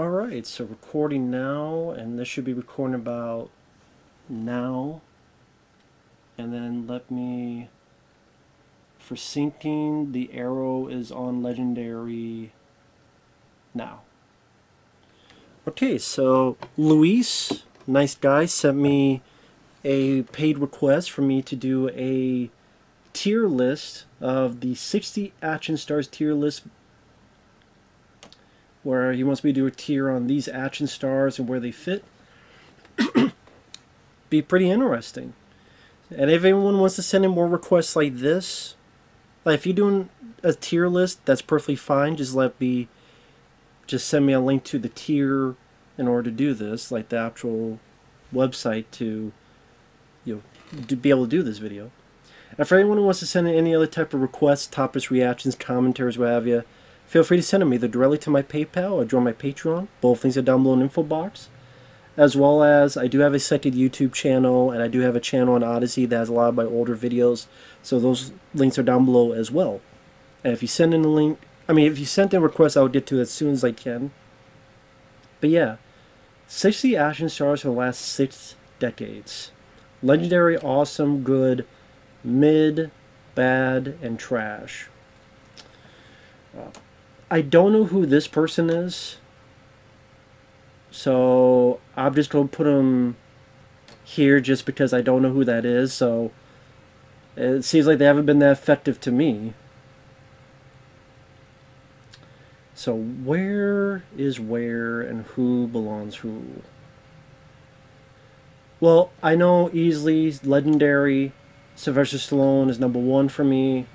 Alright, so recording now, and this should be recording about now. And then let me, for syncing, the arrow is on legendary now. Okay, so Luis, nice guy, sent me a paid request for me to do a tier list of the 60 Action Stars tier list where he wants me to do a tier on these action stars and where they fit. Be pretty interesting. And if anyone wants to send in more requests like this, like if you're doing a tier list, that's perfectly fine. Just let me, just send me a link to the tier in order to do this, like the actual website to, you know, to be able to do this video. And for anyone who wants to send in any other type of requests, topics, reactions, commentaries, what have you, Feel free to send them either directly to my PayPal or join my Patreon. Both links are down below in the info box. As well as, I do have a second YouTube channel, and I do have a channel on Odysee that has a lot of my older videos. So those links are down below as well. And if you send in a link, I mean, if you sent in a request, I'll get to it as soon as I can. But yeah, 60 action stars for the last six decades. Legendary, awesome, good, mid, bad, and trash. Uh, I don't know who this person is. So I'm just going to put him here just because I don't know who that is. So it seems like they haven't been that effective to me. So where is where and who belongs who? Well, I know easily legendary Sylvester Stallone is number one for me.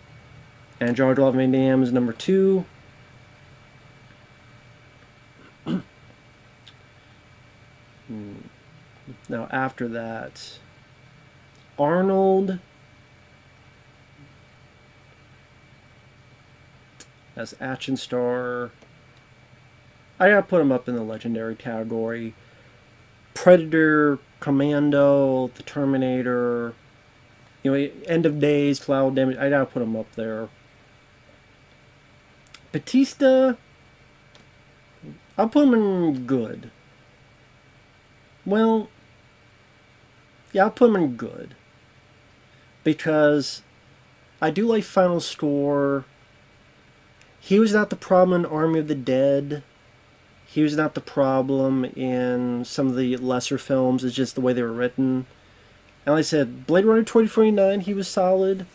And George Love Van is number two. Now, after that, Arnold as Action Star. I gotta put him up in the legendary category. Predator, Commando, the Terminator, you know, End of Days, Collateral Damage. I gotta put him up there. Batista, I'll put him in good. Well, yeah, I'll put him in good. Because I do like Final Score. He was not the problem in Army of the Dead. He was not the problem in some of the lesser films. It's just the way they were written. And like I said, Blade Runner 2049, he was solid.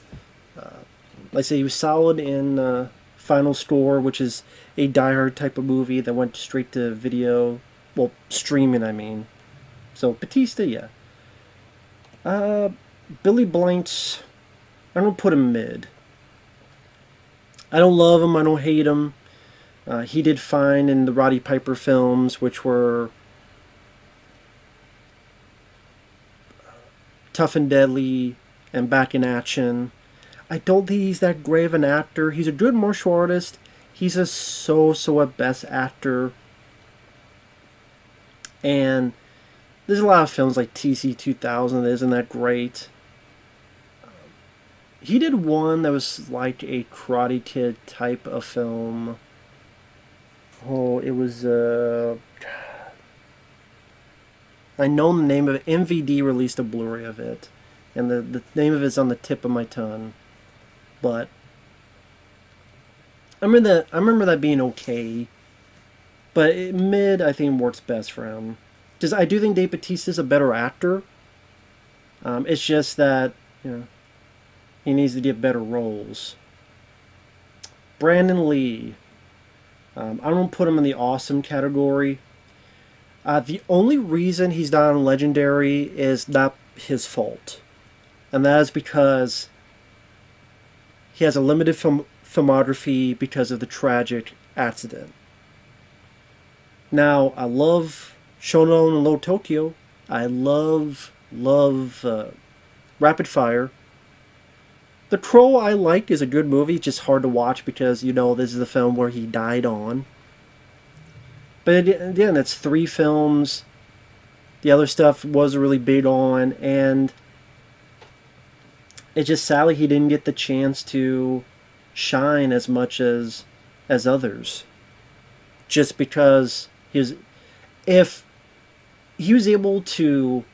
Uh, like I said, he was solid in uh, Final Score, which is a Die Hard type of movie that went straight to video. Well, streaming, I mean. So Batista, yeah. Uh, Billy Blanks, I don't put him mid. I don't love him. I don't hate him. Uh, he did fine in the Roddy Piper films, which were Tough and Deadly and Back in Action. I don't think he's that great of an actor. He's a good martial artist. He's a so-so at best actor. And there's a lot of films like TC 2000 that isn't that great. He did one that was like a Karate Kid type of film. Oh, it was, uh... I know the name of it. MVD released a Blu-ray of it. And the, the name of it's on the tip of my tongue. But... I remember that, I remember that being okay. But it, mid, I think, works best for him. Because I do think Dave Bautista is a better actor. Um, it's just that you know he needs to get better roles. Brandon Lee. Um, I don't put him in the awesome category. Uh, the only reason he's not on Legendary is not his fault. And that is because he has a limited film filmography because of the tragic accident. Now, I love Showdown Low Tokyo. I love, love uh, Rapid Fire. The Crow I like is a good movie, just hard to watch because, you know, this is the film where he died on. But again, it's three films. The other stuff was really big on, and it's just sadly he didn't get the chance to shine as much as as others. Just because was, if he was able to,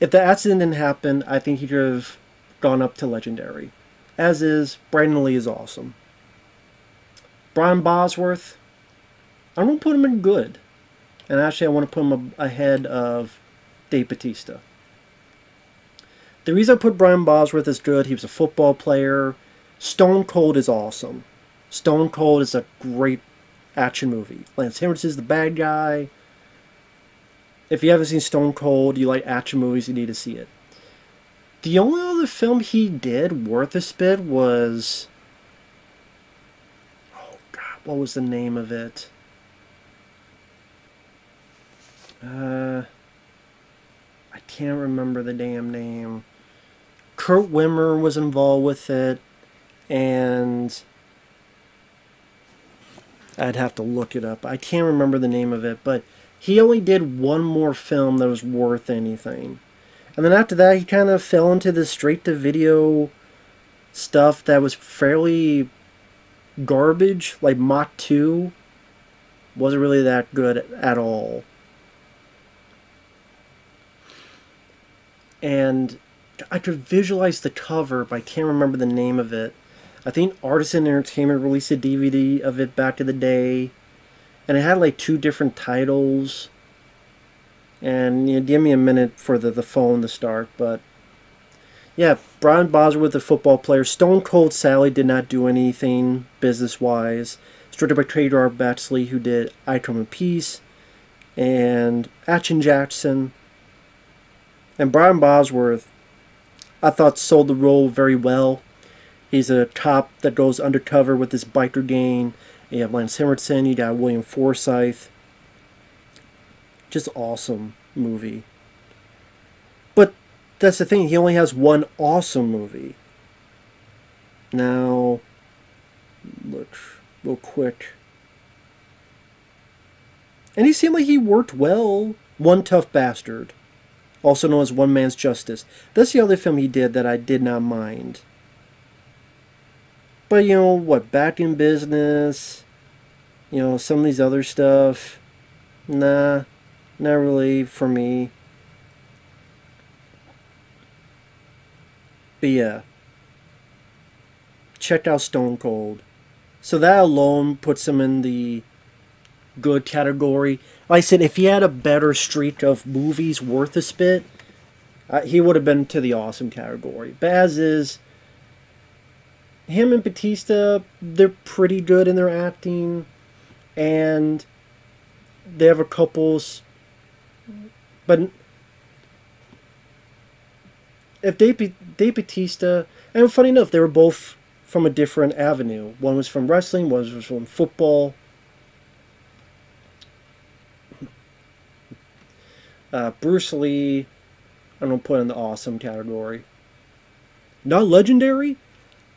if the accident didn't happen, I think he could have gone up to legendary. As is, Brandon Lee is awesome. Brian Bosworth, I'm going to put him in good. And actually, I want to put him ahead of Dave Batista. The reason I put Brian Bosworth as good, he was a football player. Stone Cold is awesome. Stone Cold is a great action movie. Lance Henriksen is the bad guy. If you haven't seen Stone Cold, you like action movies, you need to see it. The only other film he did worth a spit was. Oh, God, what was the name of it? Uh. I can't remember the damn name. Kurt Wimmer was involved with it, and I'd have to look it up. I can't remember the name of it, but he only did one more film that was worth anything. And then after that, he kind of fell into the straight to video stuff that was fairly garbage, like Mach 2 wasn't really that good at all. And I could visualize the cover, but I can't remember the name of it. I think Artisan Entertainment released a DVD of it back in the day, and it had like two different titles. And you know, give me a minute for the, the phone to start, but yeah, Brian Bosworth, the football player. Stone Cold Sally did not do anything business wise. Started by Trader Art Baxley, who did I Come in Peace, and Action Jackson. And Brian Bosworth I thought sold the role very well. He's a cop that goes undercover with this biker gang. You have Lance Henriksen, you got William Forsythe. Just awesome movie. But that's the thing, he only has one awesome movie. Now, look real quick. And he seemed like he worked well. One Tough Bastard also known as One Man's Justice. That's the other film he did that I did not mind. But you know what, back in business, you know, some of these other stuff, nah, not really for me. But yeah, check out Stone Cold. So that alone puts him in the good category. Like I said, if he had a better streak of movies worth a spit, uh, he would have been to the awesome category. But as is, him and Batista, they're pretty good in their acting, and they have a couple. But if Dave, Dave Batista, and funny enough, they were both from a different avenue. One was from wrestling, one was from football. Uh, Bruce Lee, I'm to put in the awesome category. Not legendary.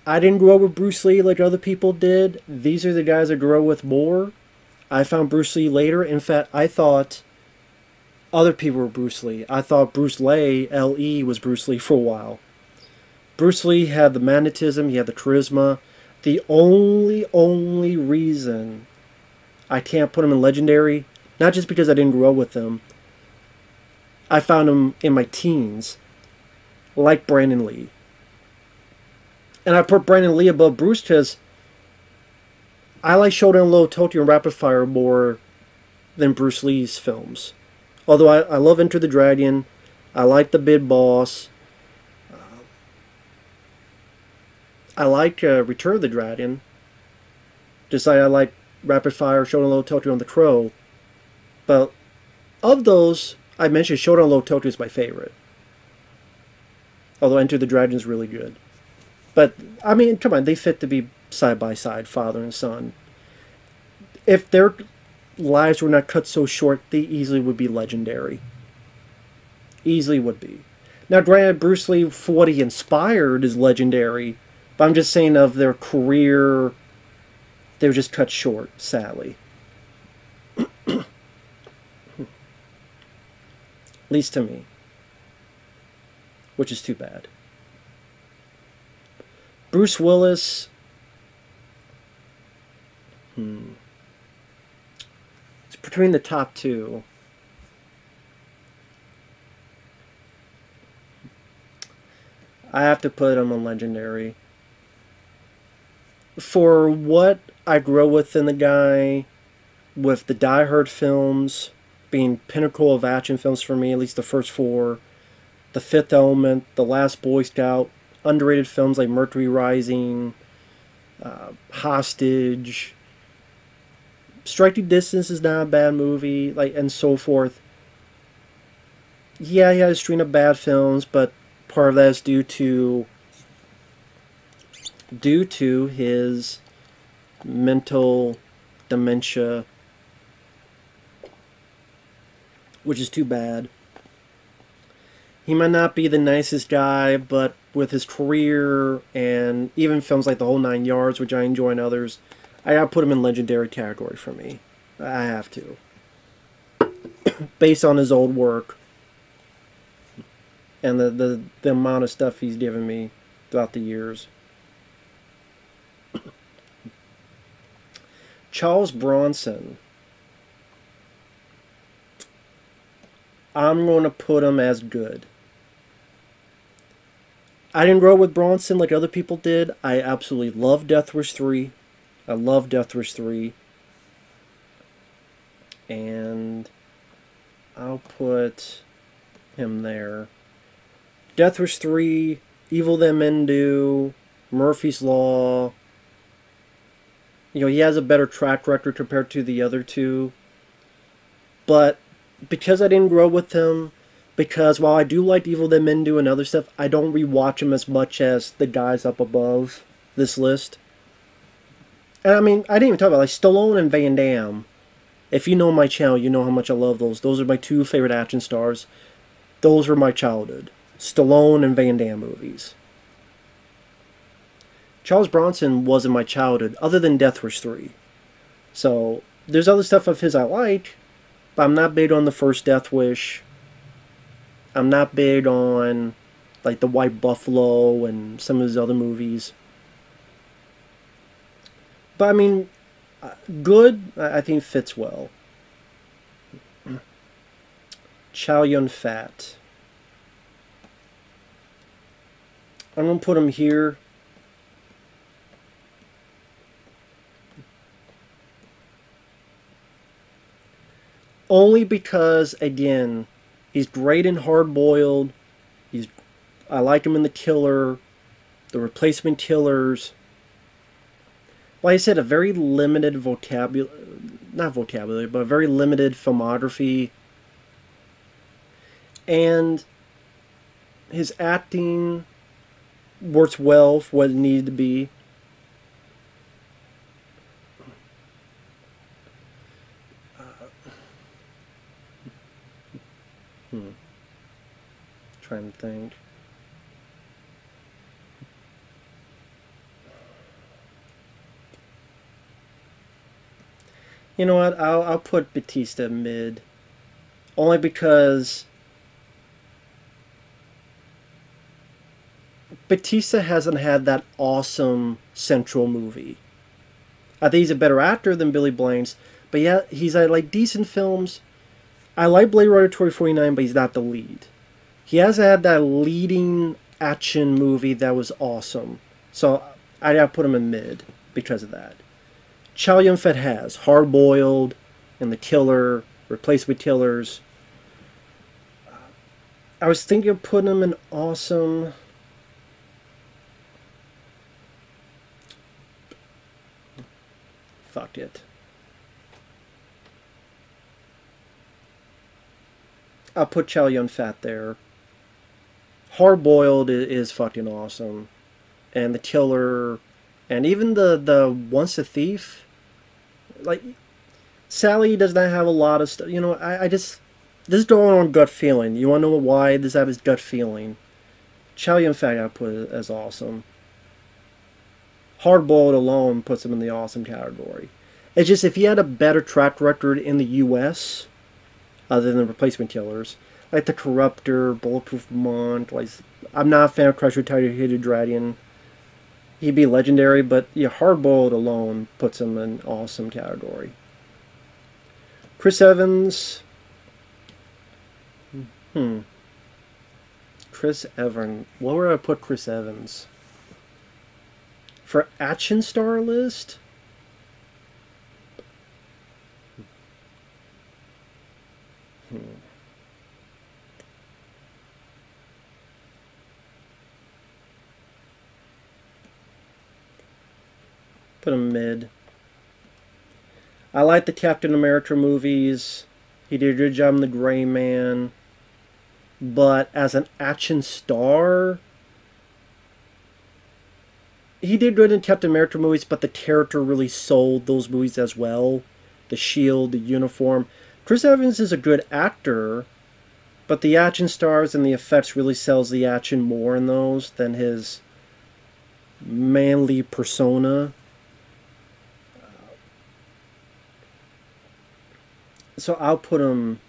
I didn't grow up with Bruce Lee like other people did. These are the guys I grew up with more. I found Bruce Lee later. In fact, I thought other people were Bruce Lee. I thought Bruce Le, L.E., was Bruce Lee for a while. Bruce Lee had the magnetism, he had the charisma. The only, only reason I can't put him in legendary, not just because I didn't grow up with him, I found him in my teens, like Brandon Lee. And I put Brandon Lee above Bruce because I like Showdown Low Tokyo and Rapid Fire more than Bruce Lee's films. Although I, I love Enter the Dragon, I like The Big Boss. Uh, I like uh, Return of the Dragon. Just like I like Rapid Fire, Showdown Low Tokyo, and The Crow. But of those, I mentioned Showdown Low Tokyo is my favorite. Although Enter the Dragon is really good. But, I mean, come on, they fit to be side by side, father and son. If their lives were not cut so short, they easily would be legendary. Easily would be. Now, granted, Bruce Lee, for what he inspired, is legendary, but I'm just saying of their career, they were just cut short, sadly. At least to me. Which is too bad. Bruce Willis. Hmm. It's between the top two. I have to put him on legendary. For what I grow with in the guy, with the Die Hard films being pinnacle of action films for me, at least the first four, The Fifth Element, The Last Boy Scout, underrated films like Mercury Rising, uh, Hostage, Striking Distance is not a bad movie, like and so forth. Yeah, he had a string of bad films, but part of that is due to due to his mental dementia, which is too bad. He might not be the nicest guy, but with his career and even films like The Whole Nine Yards, which I enjoy and others, I gotta put him in legendary category for me. I have to. Based on his old work and the, the, the amount of stuff he's given me throughout the years. Charles Bronson. I'm going to put him as good. I didn't grow up with Bronson like other people did. I absolutely love Death Wish 3. I love Death Wish 3. And I'll put him there. Death Wish 3, Evil That Men Do, Murphy's Law. You know, he has a better track record compared to the other two. But because I didn't grow with him, because while I do like Evil That Men Do and other stuff, I don't rewatch them as much as the guys up above this list. And I mean, I didn't even talk about like Stallone and Van Damme. If you know my channel, you know how much I love those. Those are my two favorite action stars. Those were my childhood. Stallone and Van Damme movies. Charles Bronson wasn't my childhood, other than Death Wish 3. So, there's other stuff of his I like, but I'm not big on the first Death Wish. I'm not big on, like, The White Buffalo and some of his other movies. But, I mean, uh, good, I think fits well. Chow Yun Fat. I'm to put him here. Only because, again, he's great in Hard Boiled. He's, I like him in The Killer, The Replacement Killers. Like I said, a very limited vocabulary, not vocabulary, but a very limited filmography. And his acting works well for what it needed to be. Trying to think. You know what? I'll I'll put Batista mid, only because Batista hasn't had that awesome central movie. I think he's a better actor than Billy Blanks, but yeah, he's had like decent films. I like Blade Runner 2049, but he's not the lead. He has had that leading action movie that was awesome. So I put him in mid because of that. Chow Yun Fat has Hard Boiled and The Killer, Replacement Killers. I was thinking of putting him in Awesome. Fuck it. I'll put Chow Yun Fat there. Hard Boiled is, is fucking awesome. And The Killer, and even the, the Once a Thief. Like, Sally does not have a lot of stuff. You know, I, I just. This is going on gut feeling. You want to know why this have his gut feeling? Chow Yun Fat it as awesome. Hard Boiled alone puts him in the awesome category. It's just if he had a better track record in the U.S., other than the replacement killers, like the Corruptor, Bulletproof Monk, like I'm not a fan of Crusher Tiger Dragon. He'd be legendary, but yeah, Hard Boiled alone puts him in awesome category. Chris Evans. Hmm. Chris Evans. Where would I put Chris Evans? For action star list? Put him mid. I like the Captain America movies. He did a good job in The Gray Man. But as an action star, he did good in Captain America movies, but the character really sold those movies as well. The shield, the uniform. Chris Evans is a good actor, but the action stars and the effects really sells the action more in those than his manly persona. So I'll put him.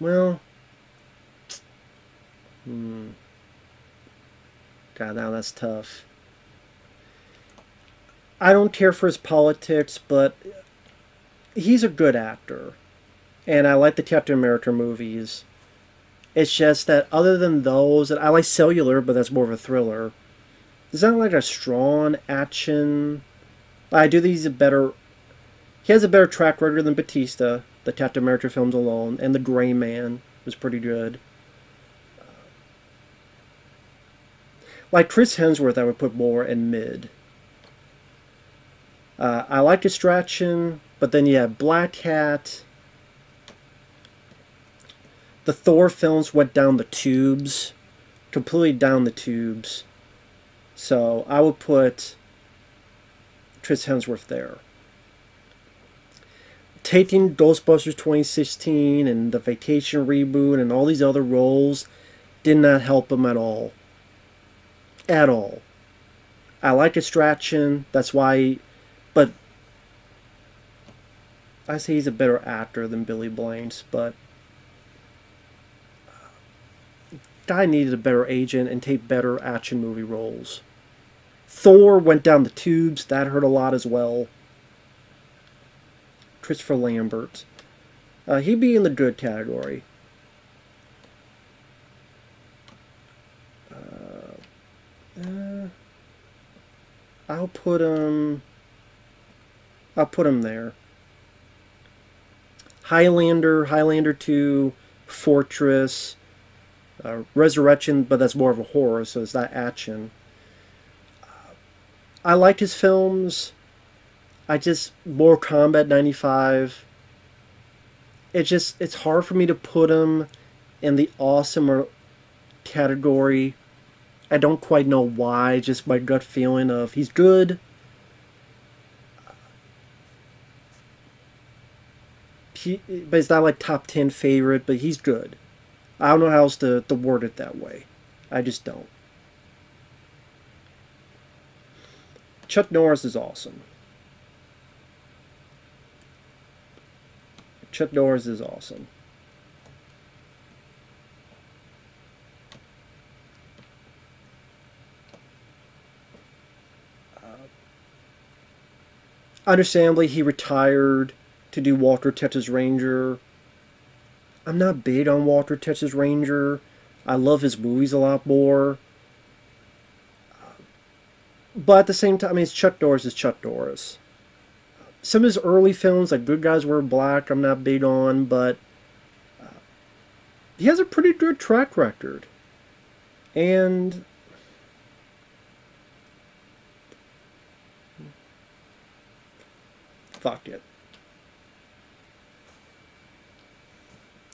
Well. Hmm. God, now that's tough. I don't care for his politics, but he's a good actor. And I like the Captain America movies. It's just that other than those, I like Cellular, but that's more of a thriller. It's not like a strong action. I do these better he has a better track record than Batista, the Captain America films alone, and The Gray Man was pretty good. Like Chris Hemsworth, I would put more in mid. Uh, I like Extraction, but then you have Blackhat. The Thor films went down the tubes, completely down the tubes. So I would put Chris Hemsworth there taking Ghostbusters 2016 and the Vacation reboot and all these other roles did not help him at all. At all. I like Extraction, that's why, but I say he's a better actor than Billy Blanks, but uh, guy needed a better agent and take better action movie roles. Thor went down the tubes, that hurt a lot as well. Christopher Lambert. Uh, he'd be in the good category. Uh, uh, I'll put him. I'll put him there. Highlander, Highlander 2, Fortress, uh, Resurrection, but that's more of a horror, so it's not action. I liked his films. I just Mortal Kombat 95 it just it's hard for me to put him in the awesome category. I don't quite know why, just my gut feeling of he's good. He, but he's not like top 10 favorite, but he's good. I don't know how else to, to word it that way. I just don't. Chuck Norris is awesome. Chuck Norris is awesome. Uh, understandably, he retired to do Walker Texas Ranger. I'm not big on Walker Texas Ranger. I love his movies a lot more. But at the same time, I mean, it's Chuck Norris is Chuck Norris some of his early films, like Good Guys Wear Black, I'm not big on, but uh, he has a pretty good track record. And fuck it.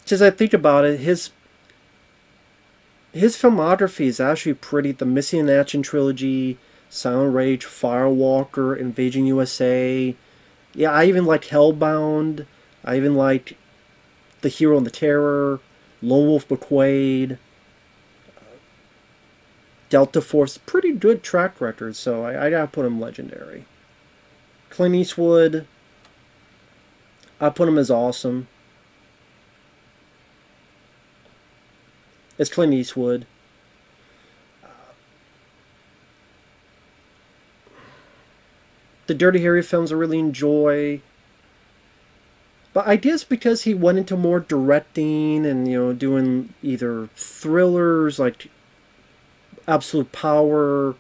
Just I think about it, his his filmography is actually pretty. The Missing in Action trilogy, Silent Rage, Firewalker, Invasion USA, yeah, I even liked Hellbound. I even liked The Hero and the Terror, Lone Wolf McQuade, Delta Force. Pretty good track record, so I, I gotta put him legendary. Clint Eastwood, I put him as awesome. It's Clint Eastwood. The Dirty Harry films I really enjoy. But I guess because he went into more directing and you know doing either thrillers like Absolute Power.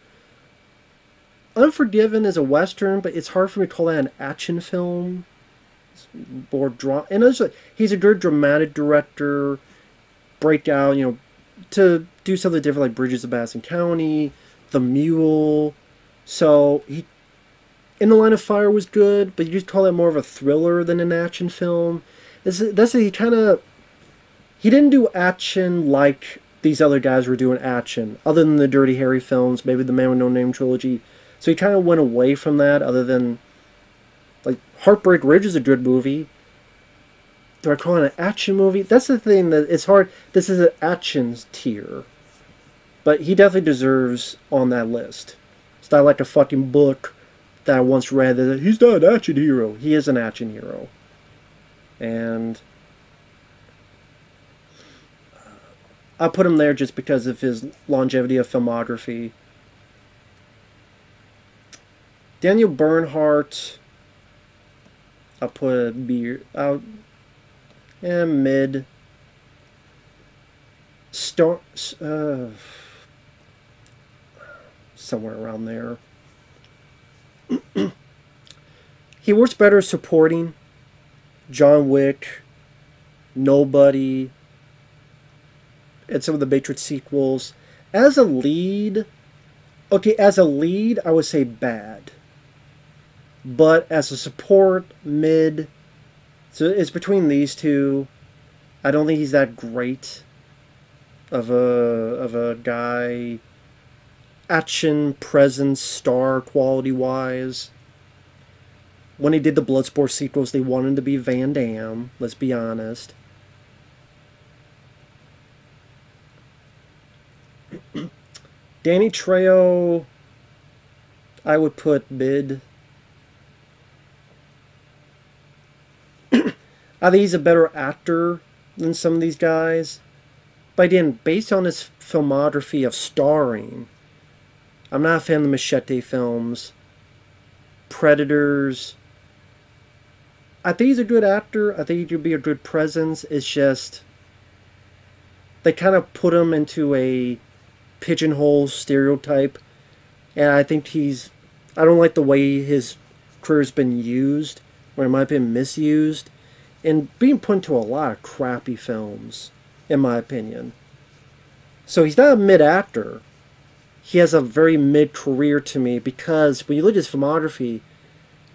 Unforgiven is a western, but it's hard for me to call that an action film. It's more drama, and also, he's a good dramatic director. Breakdown, you know, to do something different like Bridges of Madison County, The Mule. So he in the Line of Fire was good, but you'd call it more of a thriller than an action film. That's that's he kind of he didn't do action like these other guys were doing action, other than the Dirty Harry films, maybe the Man with No Name trilogy. So he kind of went away from that, other than like Heartbreak Ridge is a good movie. Do I call it an action movie? That's the thing that it's hard. This is an action tier, but he definitely deserves on that list. It's not like a fucking book that I once read that he's not an action hero. He is an action hero. And I put him there just because of his longevity of filmography. Daniel Bernhardt, I'll put a B, out, yeah, mid. Star, uh, somewhere around there. He works better supporting John Wick, Nobody, and some of the Matrix sequels. As a lead, okay, as a lead, I would say bad. But as a support, mid. So it's between these two. I don't think he's that great of a of a guy action presence star quality wise. When he did the Bloodsport sequels, they wanted to be Van Damme, let's be honest. Danny Trejo, I would put mid. I think he's a better actor than some of these guys. But again, based on his filmography of starring, I'm not a fan of the Machete films. Predators. I think he's a good actor. I think he could be a good presence. It's just they kind of put him into a pigeonhole stereotype, and I think he's. I don't like the way his career's been used, or it might have been misused, and being put into a lot of crappy films, in my opinion. So he's not a mid actor he has a very mid career to me because when you look at his filmography,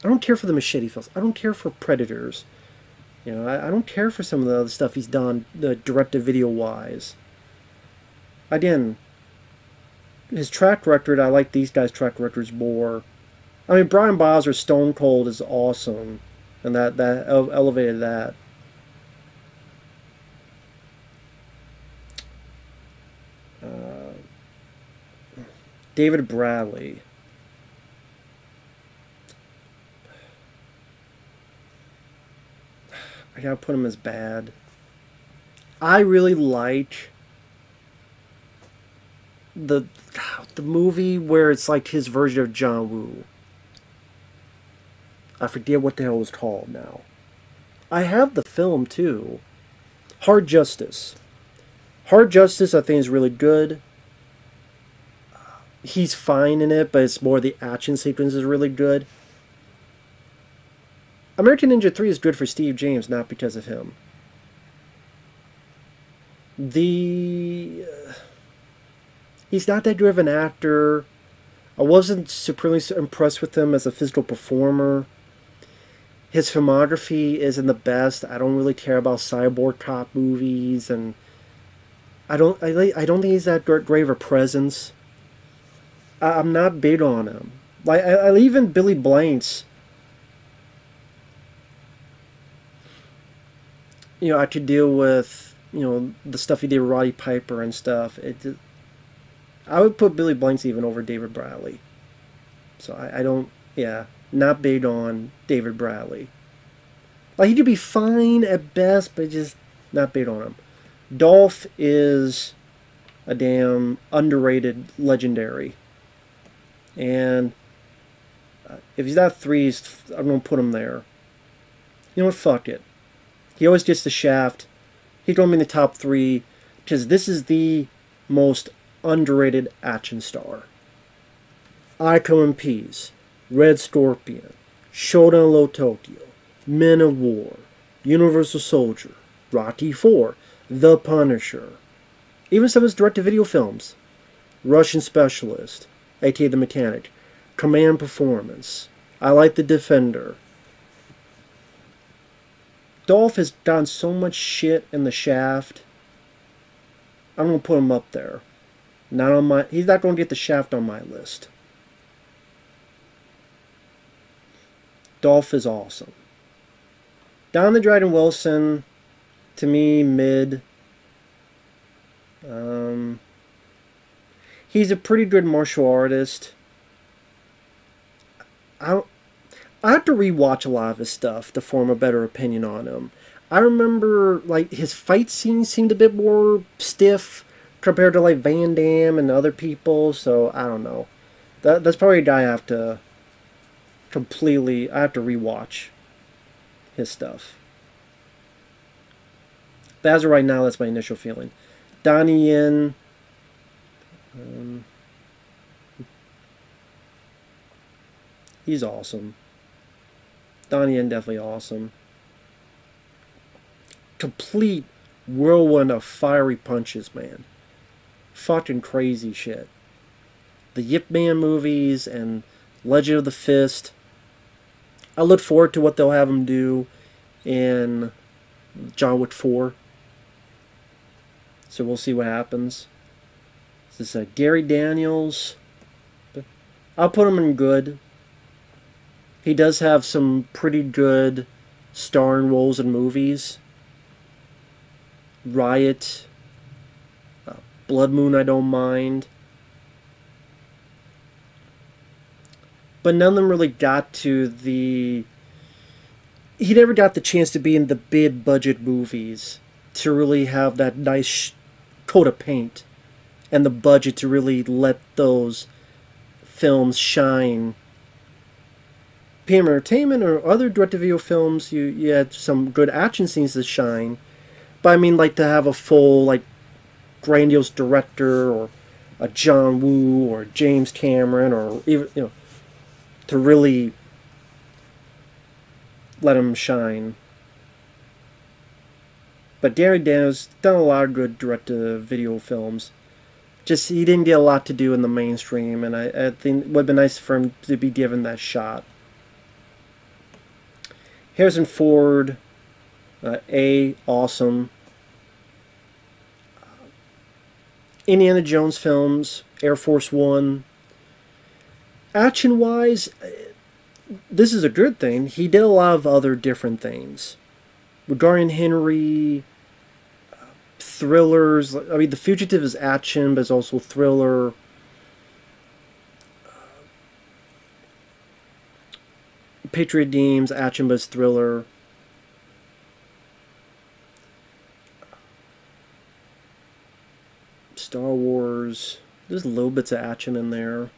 I don't care for the machete films. I don't care for Predators. You know, I, I don't care for some of the other stuff he's done, the directed video wise. Again, his track record, I like these guys' track records more. I mean, Brian Bosworth's Stone Cold is awesome, and that that elevated that. David Bradley. I gotta put him as bad. I really like the the movie where it's like his version of John Woo. I forget what the hell it was called now. I have the film too. Hard Justice. Hard Justice I think is really good he's fine in it, but it's more the action sequence is really good. American Ninja 3 is good for Steve James, not because of him. The. Uh, he's not that good of an actor. I wasn't supremely impressed with him as a physical performer. His filmography isn't the best. I don't really care about cyborg cop movies, and I don't. I, I don't think he's that great of a presence. I, am not big on him. Like I, I even Billy Blanks. You know, I could deal with you know the stuff he did with Roddy Piper and stuff. It, I would put Billy Blanks even over David Bradley. So I, I don't, yeah, not big on David Bradley. Like he could be fine at best, but just not big on him. Dolph is a damn underrated legendary. And uh, if he's not threes, I'm going to put him there. You know what? Fuck it. He always gets the shaft. He's going to be in the top three because this is the most underrated action star. I Come in Peace, Red Scorpion, Showdown Low Tokyo, Men of War, Universal Soldier, Rocky IV, The Punisher, even some of his direct-to-video films, Russian Specialist, aka The Mechanik, Command Performance, I Like the Defender. Dolph has done so much shit in the shaft. I'm gonna put him up there. Not on my he's not gonna get the shaft on my list. Dolph is awesome. Don the Dragon Wilson, to me, mid. Um, he's a pretty good martial artist. I, I have to rewatch a lot of his stuff to form a better opinion on him. I remember like his fight scenes seemed a bit more stiff compared to like Van Damme and other people. So I don't know. That that's probably a guy I have to completely. I have to rewatch his stuff. But as of right now, that's my initial feeling. Donnie Yen. Um, he's awesome. Donnie Yen definitely awesome. Complete whirlwind of fiery punches, man. Fucking crazy shit. The Yip Man movies and Legend of the Fist. I look forward to what they'll have him do in John Wick 4. So we'll see what happens. This is uh, Gary Daniels. I'll put him in good. He does have some pretty good starring roles in movies. Riot, uh, Blood Moon, I don't mind. But none of them really got to the. He never got the chance to be in the big budget movies to really have that nice coat of paint and the budget to really let those films shine. PM Entertainment or other direct-to-video films, you, you had some good action scenes to shine. But I mean, like to have a full, like, grandiose director or a John Woo or James Cameron or even, you know, to really let them shine. But Gary Daniels done a lot of good direct-to-video films. Just he didn't get a lot to do in the mainstream, and I, I think it would have been nice for him to be given that shot. Harrison Ford, uh, A, awesome. Indiana Jones films, Air Force One. Action-wise, this is a good thing. He did a lot of other different things. Regarding Henry, uh, thrillers. I mean, The Fugitive is action, but it's also thriller. Uh, Patriot Games, action, but it's thriller. Star Wars. There's little bits of action in there.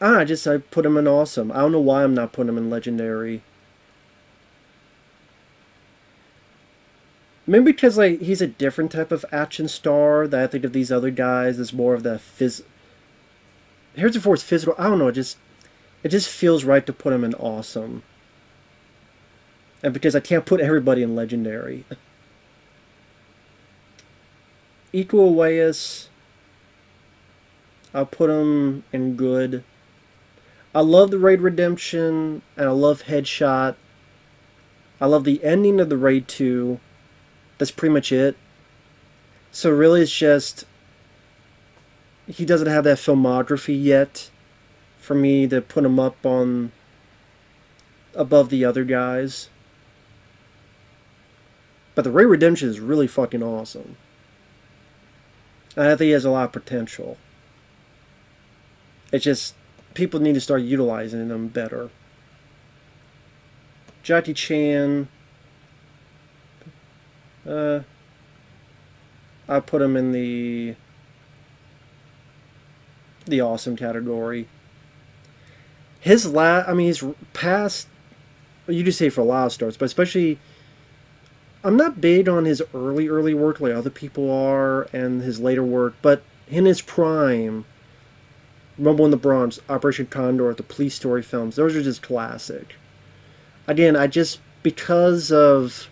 Ah, I just I put him in awesome. I don't know why I'm not putting him in legendary. Maybe because like he's a different type of action star that I think of these other guys is more of the phys. Harrison Ford's physical. I don't know. It just it just feels right to put him in awesome. And because I can't put everybody in legendary. Iko Uwais. I'll put him in good. I love the Raid Redemption, and I love Headshot. I love the ending of the Raid 2. That's pretty much it. So really it's just... He doesn't have that filmography yet for me to put him up on... above the other guys. But the Raid Redemption is really fucking awesome. And I think he has a lot of potential. It's just people need to start utilizing them better. Jackie Chan. Uh, I put him in the the awesome category. his la I mean, his past. You do say for a lot of stars, but especially. I'm not big on his early, early work like other people are, and his later work, but in his prime, Rumble in the Bronx, Operation Condor, the police story films, those are just classic. Again, I just because of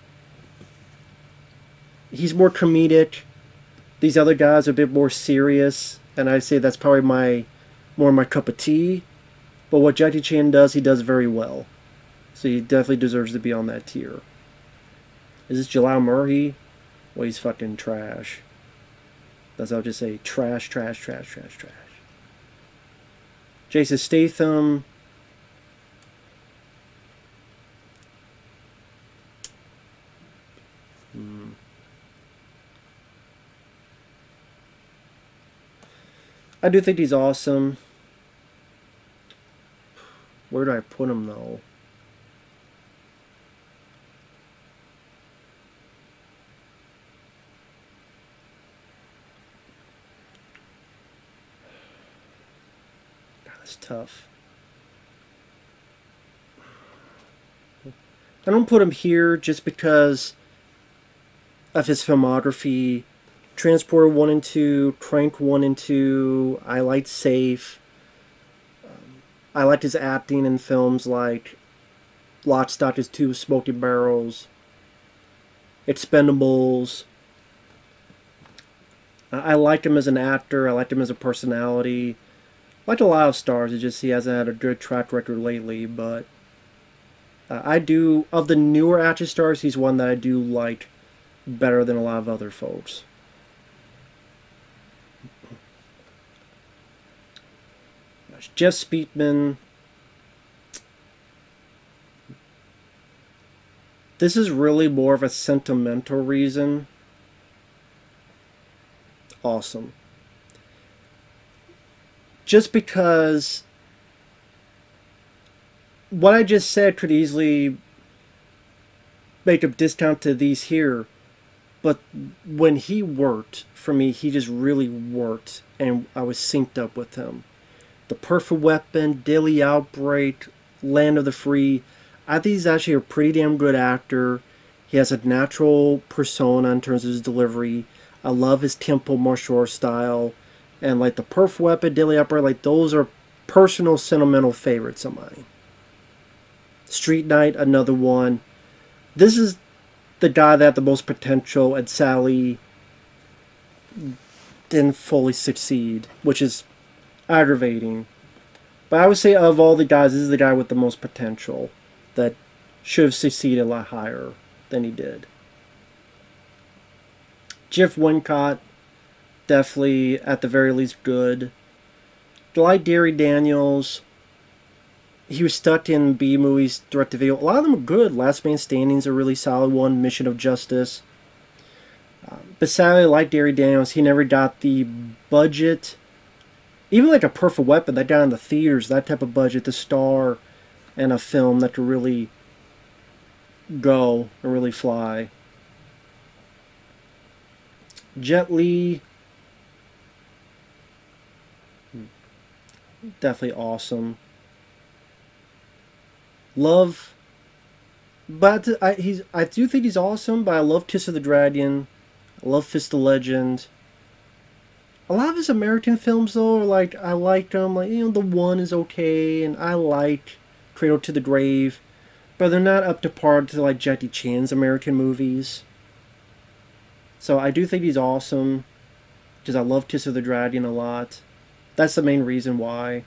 he's more comedic. These other guys are a bit more serious, and I say that's probably my more my cup of tea. But what Jackie Chan does, he does very well. So he definitely deserves to be on that tier. Is this Jalal Merhi? Well, he's fucking trash. That's I'll just say trash, trash, trash, trash, trash. Jason Statham. Hmm. I do think he's awesome. Where do I put him though? That's tough. I don't put him here just because of his filmography. Transporter 1 and 2, Crank 1 and 2, I liked Safe. Um, I liked his acting in films like Lock, Stock, and Two Smoking Barrels, Expendables. I liked him as an actor, I liked him as a personality like a lot of stars, it just he hasn't had a good track record lately. But uh, I do of the newer action stars, he's one that I do like better than a lot of other folks. Jeff Speakman. This is really more of a sentimental reason. Awesome just because what I just said could easily make a discount to these here, but when he worked for me, he just really worked, and I was synced up with him. The Perfect Weapon, Deadly Outbreak, Land of the Free. I think he's actually a pretty damn good actor. He has a natural persona in terms of his delivery. I love his kenpo martial style and like the Perf Weapon, Daily Upper, like those are personal sentimental favorites of mine. Street Knight, another one. This is the guy that had the most potential, and Sally didn't fully succeed, which is aggravating. But I would say of all the guys, this is the guy with the most potential that should have succeeded a lot higher than he did. Jeff Wincott, definitely at the very least good. Like Gary Daniels, he was stuck in B movies, direct to video. A lot of them are good. Last Man Standing is a really solid one. Mission of Justice. Um, but sadly, like Gary Daniels, he never got the budget. Even like a Perfect Weapon, that got in the theaters, that type of budget, the star and a film that could really go and really fly. Jet Li, definitely awesome. Love, but I, he's I do think he's awesome. But I love Kiss of the Dragon. I love Fist of Legend. A lot of his American films though, are like I liked them. Like you know, the one is okay, and I like Cradle to the Grave, but they're not up to par to like Jackie Chan's American movies. So I do think he's awesome, because I love Kiss of the Dragon a lot. That's the main reason why.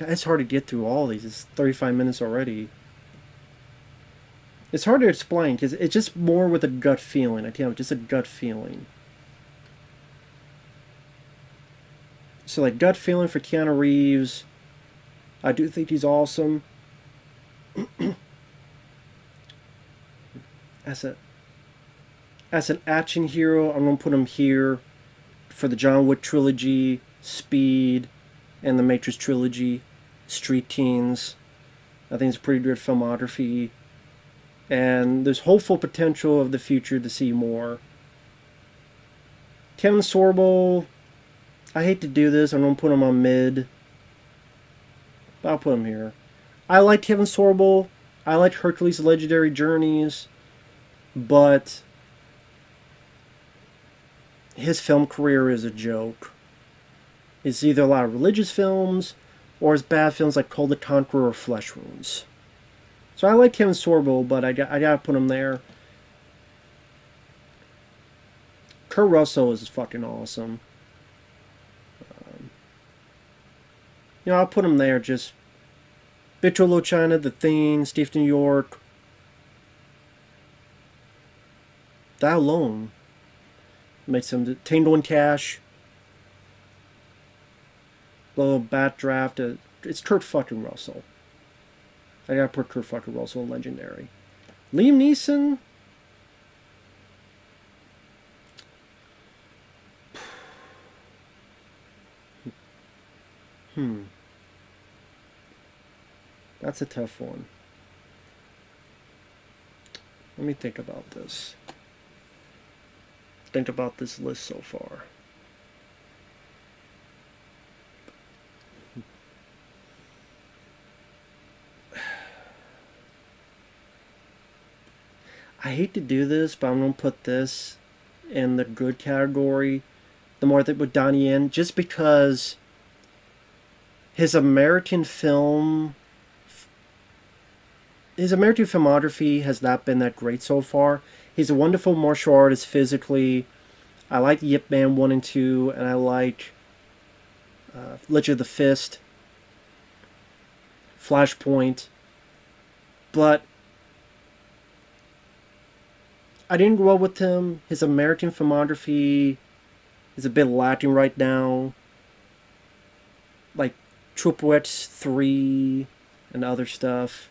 It's hard to get through all these. It's 35 minutes already. It's hard to explain because it's just more with a gut feeling. I tell you, just a gut feeling. So, like, gut feeling for Keanu Reeves. I do think he's awesome. as a as an action hero, I'm gonna put him here for the John Wick trilogy, Speed, and the Matrix trilogy, Street Kings. I think it's pretty good filmography. And there's hopeful potential of the future to see more. Kevin Sorbo, I hate to do this, I'm going to put him on mid. But I'll put him here. I like Kevin Sorbo. I like Hercules' Legendary Journeys. But his film career is a joke. It's either a lot of religious films or it's bad films like Kull the Conqueror or Flesh Wounds. So I like Kevin Sorbo, but I, got, I gotta put him there. Kurt Russell is fucking awesome. Um, you know, I'll put him there just. Big Trouble China, The Thing, Steve New York. That alone makes some and Cash. Little Backdraft. Uh, it's Kurt fucking Russell. I gotta put Kurt fucking Russell legendary. Liam Neeson. Hmm. That's a tough one. Let me think about this. Think about this list so far. I hate to do this, but I'm going to put this in the good category. The more that with Donnie Yen, just because his American film his American filmography has not been that great so far. He's a wonderful martial artist physically. I like Yip Man 1 and 2, and I like uh, Legend of the Fist, Flashpoint. But I didn't grow up with him. His American filmography is a bit lacking right now. Like Triple X 3 and other stuff.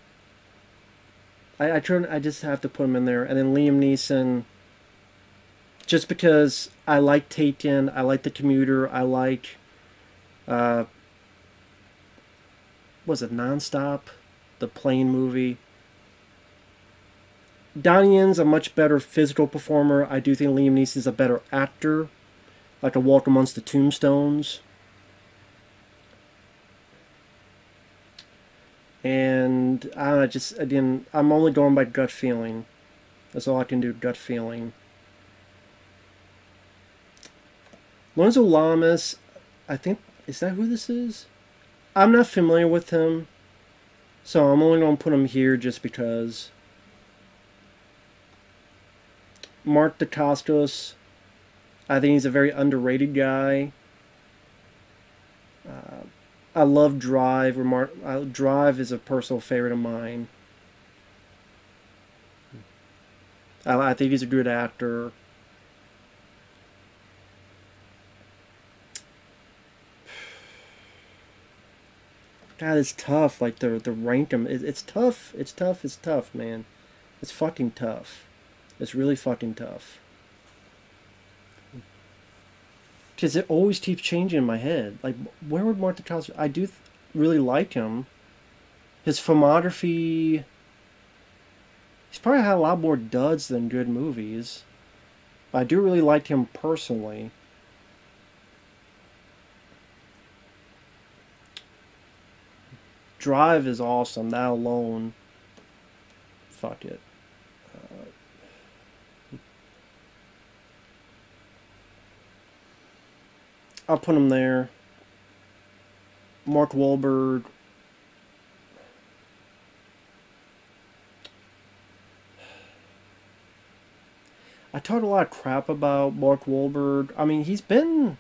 I, I. I just have to put him in there, and then Liam Neeson. Just because I like Taken, I like The Commuter, I like. Uh, was it Nonstop, the plane movie. Donnie Yen's a much better physical performer. I do think Liam Neeson's a better actor, like a Walk Amongst the Tombstones. And I just again, I'm only going by gut feeling. That's all I can do. Gut feeling. Lorenzo Lamas, I think is that who this is? I'm not familiar with him, so I'm only going to put him here just because. Mark Dacascos, I think he's a very underrated guy. Uh, I love Drive. Remar- uh, Drive is a personal favorite of mine. I, I think he's a good actor. God, it's tough. Like the the rank them. It, it's tough. It's tough. It's tough, man. It's fucking tough. It's really fucking tough. Because it always keeps changing in my head. Like, where would Mark Dacascos? I do th- really like him. His filmography. He's probably had a lot more duds than good movies. But I do really like him personally. Drive is awesome. That alone. Fuck it. I'll put him there. Mark Wahlberg. I talked a lot of crap about Mark Wahlberg. I mean, he's been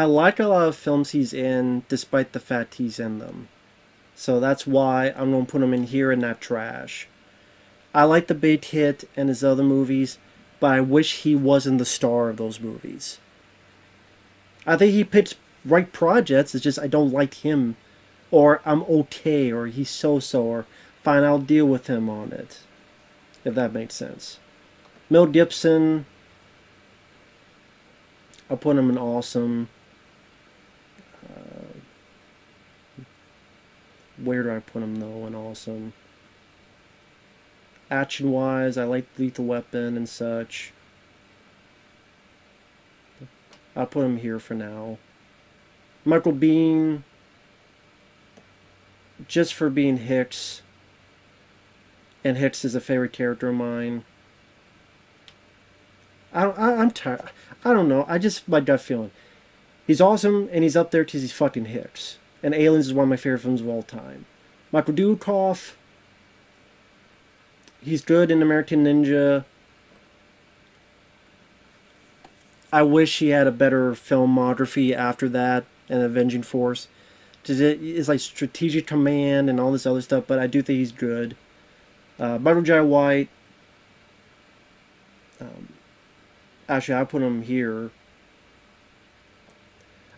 I like a lot of films he's in, despite the fact he's in them. So that's why I'm going to put him in here and not trash. I like the big hit and his other movies, but I wish he wasn't the star of those movies. I think he picked right projects, it's just I don't like him. Or I'm okay, or he's so-so, or fine, I'll deal with him on it. If that makes sense. Mel Gibson, I'll put him in awesome. Where do I put him though and awesome? action wise. I like Lethal Weapon and such. I'll put him here for now. Michael Biehn, just for being Hicks, and Hicks is a favorite character of mine. I don't, I, I'm tired. I don't know. I just my gut feeling. He's awesome, and he's up there because he's fucking Hicks. And Aliens is one of my favorite films of all time. Michael Dudikoff. He's good in American Ninja. I wish he had a better filmography after that and Avenging Force. It's like Strategic Command and all this other stuff, but I do think he's good. Uh, Michael Jai White. Um, actually, I put him here.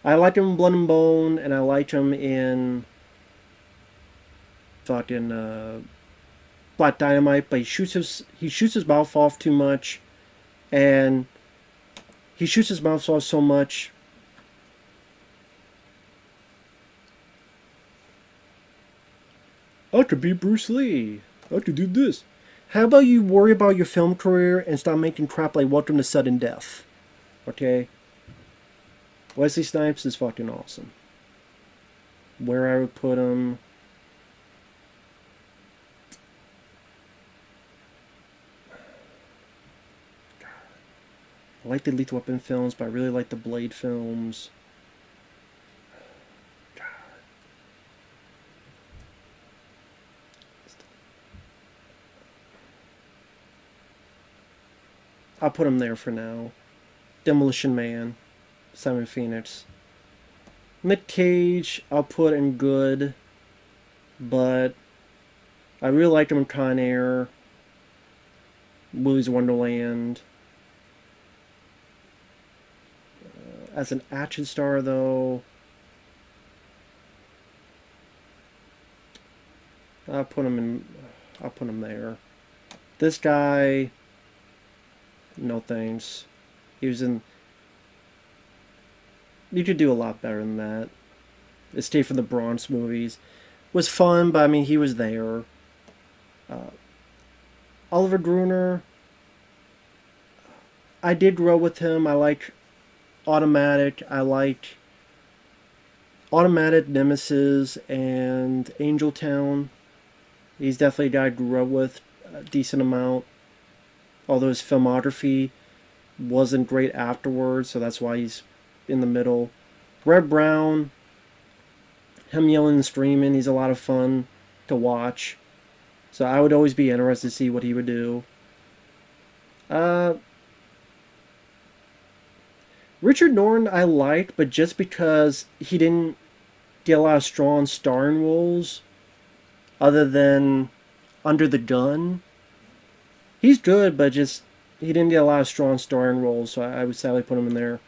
I liked him in Blood and Bone, and I liked him in fucking uh, Black Dynamite, but he shoots his he shoots his mouth off too much, and he shoots his mouth off so much. I could be Bruce Lee. I could do this. How about you worry about your film career and stop making crap like Welcome to Sudden Death? Okay? Wesley Snipes is fucking awesome. Where I would put him. I like the Lethal Weapon films, but I really like the Blade films. I'll put him there for now. Demolition Man. Simon Phoenix. Nick Cage, I'll put in good, but I really liked him in Con Air, Willy's Wonderland. Uh, as an action star, though, I'll put him in. I'll put him there. This guy, no thanks. He was in you could do a lot better than that. Escape from the Bronx movies was fun, but I mean, he was there. Uh, Oliver Gruner, I did grow with him. I like Automatic. I like Automatic, Nemesis, and Angel Town. He's definitely a guy I grew up with a decent amount. Although his filmography wasn't great afterwards, so that's why he's in the middle. Reb Brown, him yelling and screaming, he's a lot of fun to watch. So I would always be interested to see what he would do. Uh, Richard Norton I liked, but just because he didn't get a lot of strong starring roles other than Under the Gun. He's good, but just he didn't get a lot of strong starring roles, so I, I would sadly put him in there.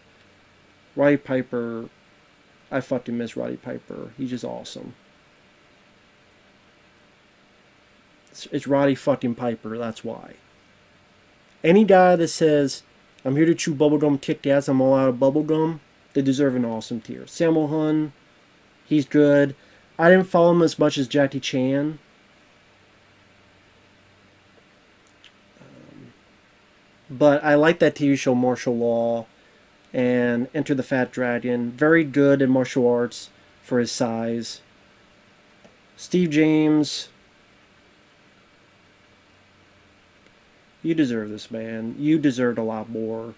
Roddy Piper, I fucking miss Roddy Piper. He's just awesome. It's, Roddy fucking Piper, that's why. Any guy that says, I'm here to chew bubblegum, kick ass, I'm all out of bubblegum, they deserve an awesome tier. Sammo Hung, he's good. I didn't follow him as much as Jackie Chan. Um, but I like that TV show Martial Law and Enter the Fat Dragon. Very good in martial arts for his size. Steve James. You deserve this, man. You deserved a lot more.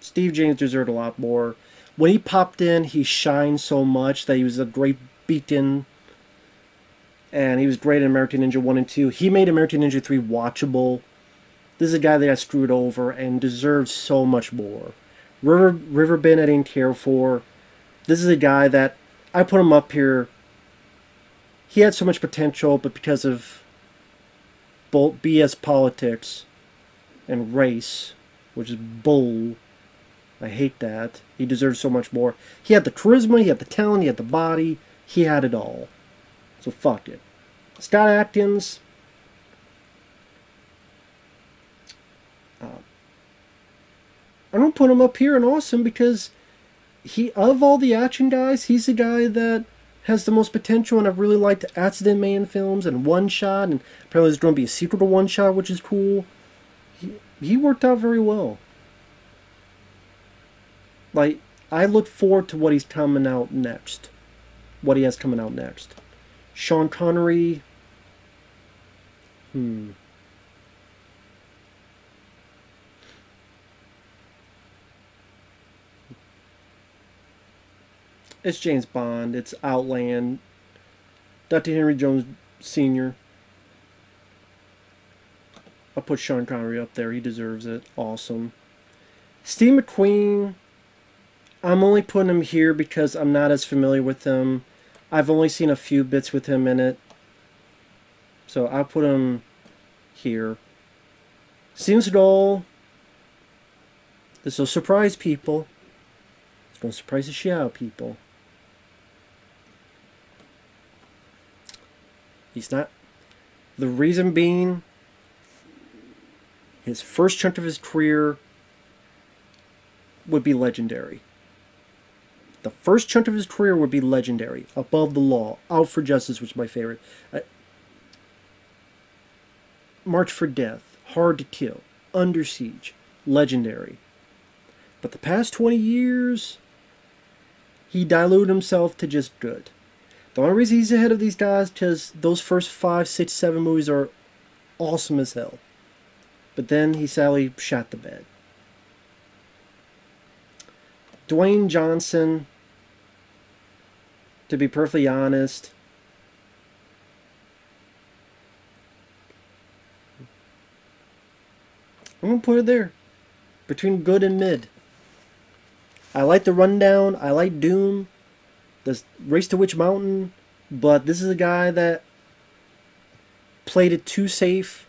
Steve James deserved a lot more. When he popped in, he shined so much that he was a great beacon. And he was great in American Ninja 1 and 2. He made American Ninja 3 watchable this is a guy that got screwed over and deserves so much more. River Riverbend I didn't care for. This is a guy that I put him up here. He had so much potential, but because of BS politics and race, which is bull, I hate that. He deserves so much more. He had the charisma, he had the talent, he had the body, he had it all. So fuck it. Scott Adkins, I'm gonna put him up here in awesome because he of all the action guys, he's the guy that has the most potential, and I've really liked Accident Man films and One Shot, and apparently there's going to be a sequel to One Shot, which is cool. He, he worked out very well. Like, I look forward to what he's coming out next. What he has coming out next. Sean Connery. Hmm. It's James Bond. It's Outland. Dr. Henry Jones Sr. I'll put Sean Connery up there. He deserves it. Awesome. Steve McQueen. I'm only putting him here because I'm not as familiar with him. I've only seen a few bits with him in it. So I'll put him here. Seems dull. This will surprise people. It's going to surprise the shit out of people. He's not. The reason being, his first chunk of his career would be legendary. The first chunk of his career would be legendary. Above the Law, Out for Justice, which is my favorite. Uh, Marked for Death, Hard to Kill, Under Siege, legendary. But the past 20 years, he diluted himself to just good. The only reason he's ahead of these guys because those first five, six, seven movies are awesome as hell. But then he sadly shot the bed. Dwayne Johnson, to be perfectly honest, I'm gonna put it there. Between good and mid. I like the rundown, I like Doom the Race to Witch Mountain, but this is a guy that played it too safe,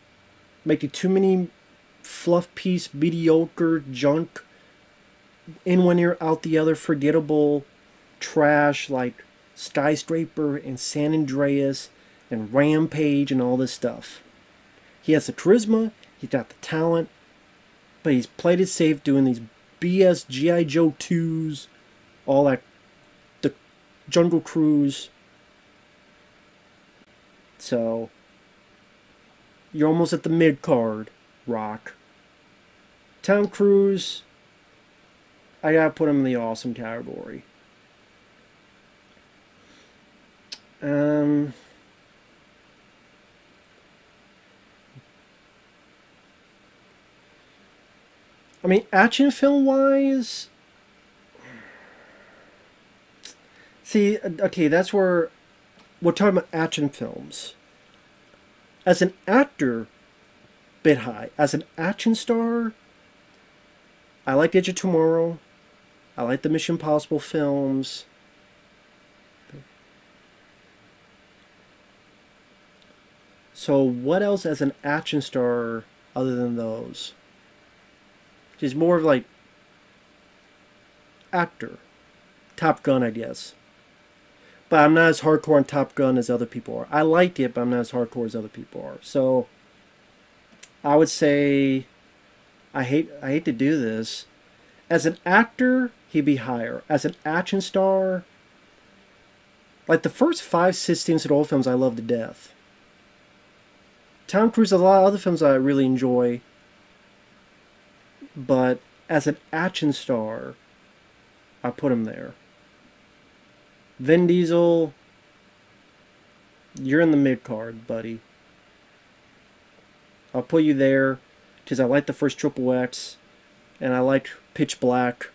making too many fluff piece, mediocre junk, in one ear, out the other, forgettable trash like Skyscraper and San Andreas and Rampage and all this stuff. He has the charisma, he's got the talent, but he's played it safe doing these BS G.I. Joe 2s, all that Jungle Cruise. So you're almost at the mid card, Rock. Tom Cruise, I gotta put him in the awesome category. Um, I mean, action film wise, See, okay, that's where we're talking about action films. As an actor, bit high. As an action star, I like Edge of Tomorrow. I like the Mission Impossible films. So, what else as an action star other than those? He's more of like actor. Top Gun, I guess but I'm not as hardcore on Top Gun as other people are. I liked it, but I'm not as hardcore as other people are. So I would say I hate I hate to do this. As an actor, he'd be higher. As an action star, like the first five Sistine old films I love to death. Tom Cruise a lot of other films I really enjoy. But as an action star, I put him there. Vin Diesel, you're in the mid card, buddy. I'll put you there because I like the first Triple X and I like Pitch Black,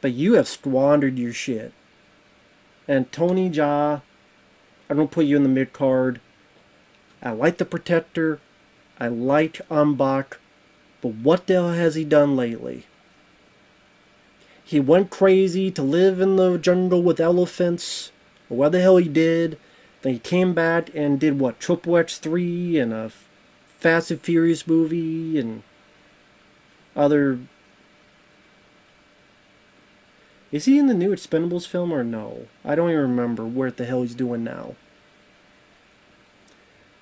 but you have squandered your shit. And Tony Jaa, I'm gonna put you in the mid card. I like the Protector, I like Bak, but what the hell has he done lately? He went crazy to live in the jungle with elephants, or what the hell he did. Then he came back and did what, Triple X 3 and a Fast and Furious movie and other. Is he in the new Expendables film or no? I don't even remember what the hell he's doing now.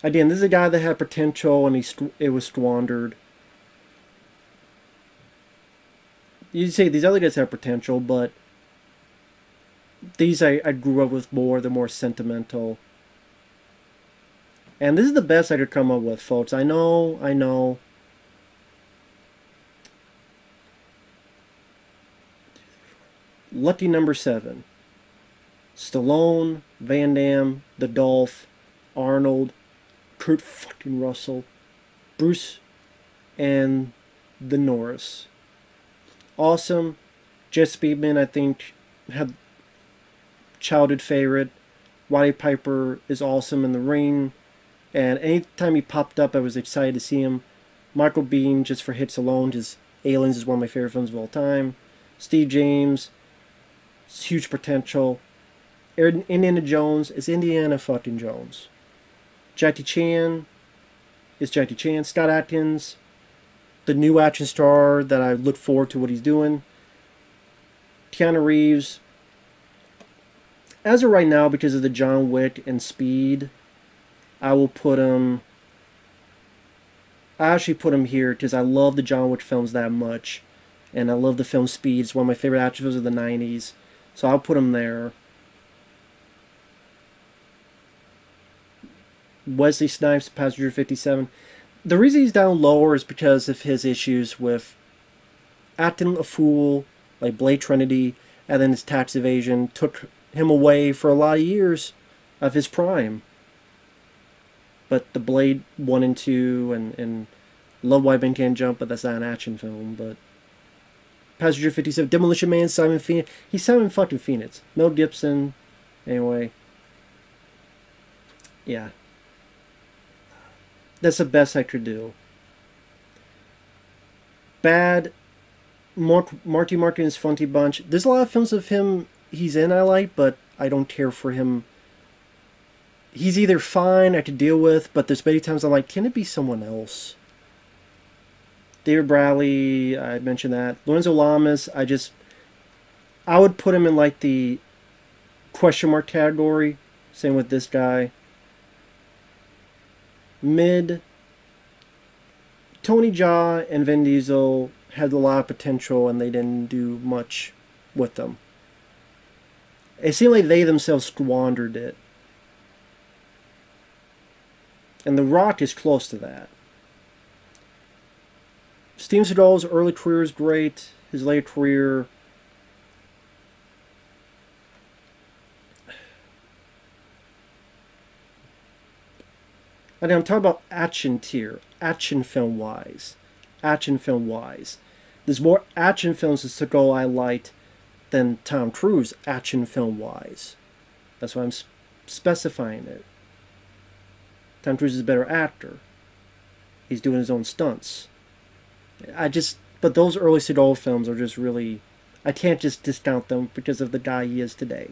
Again, this is a guy that had potential and he it was squandered. You say these other guys have potential, but these I, I grew up with more, the more sentimental. And this is the best I could come up with, folks. I know, I know. Lucky number seven. Stallone, Van Damme, The Dolph, Arnold, Kurt fucking Russell, Bruce, and the Norris. Awesome. Jeff Speakman, I think, had childhood favorite. Roddy Piper is awesome in the ring. And anytime he popped up, I was excited to see him. Michael Biehn, just for Hicks alone, just Aliens is one of my favorite films of all time. Steve James, huge potential. Indiana Jones is Indiana fucking Jones. Jackie Chan is Jackie Chan. Scott Adkins, the new action star that I look forward to what he's doing. Keanu Reeves, as of right now, because of the John Wick and Speed, I will put him. I actually put him here because I love the John Wick films that much, and I love the film Speed. It's one of my favorite action films of the '90s, so I'll put him there. Wesley Snipes, Passenger 57. The reason he's down lower is because of his issues with acting a fool, like Blade Trinity, and then his tax evasion took him away for a lot of years of his prime. But the Blade 1 and 2 and, and Love White Men Can't Jump, but that's not an action film, but Passenger 57, Demolition Man, Simon Phoenix. He's Simon fucking Phoenix. Mel Gibson. Anyway. Yeah. That's the best I could do. Bad. Mark, Marty Martin's Funky Bunch. There's a lot of films of him he's in I like, but I don't care for him. He's either fine, I could deal with, but there's many times I'm like, can it be someone else? David Bradley, I mentioned that. Lorenzo Lamas, I just, I would put him in like the question mark category. Same with this guy mid. Tony Jaa and Vin Diesel had a lot of potential and they didn't do much with them. It seemed like they themselves squandered it. And The Rock is close to that. Steven Seagal's early career is great. His later career And I'm talking about action tier, action film wise, action film wise. There's more action films to go I like than Tom Cruise action film wise. That's why I'm sp- specifying it. Tom Cruise is a better actor. He's doing his own stunts. I just, but those early Seagal films are just really, I can't just discount them because of the guy he is today.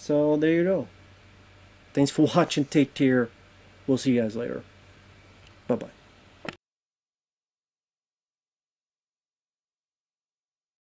So there you go. Thanks for watching. Take care. We'll see you guys later.